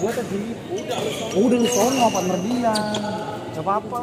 gua tadi. Oh, udah. Udah lu sono partner dia. Gak apa-apa.